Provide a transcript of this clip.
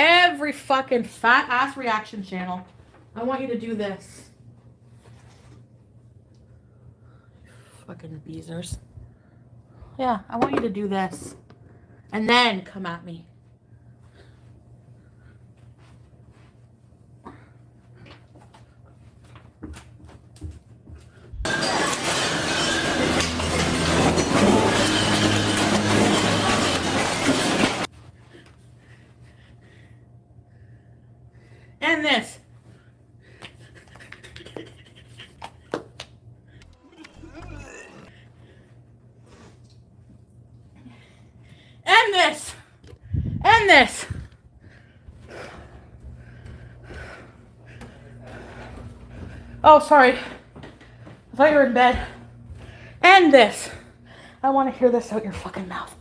every fucking fat ass reaction channel. I want you to do this. Fucking beezers. Yeah, I want you to do this. And then come at me. And this. And this. And this. Oh, sorry. I thought you were in bed. And this. I want to hear this out your fucking mouth.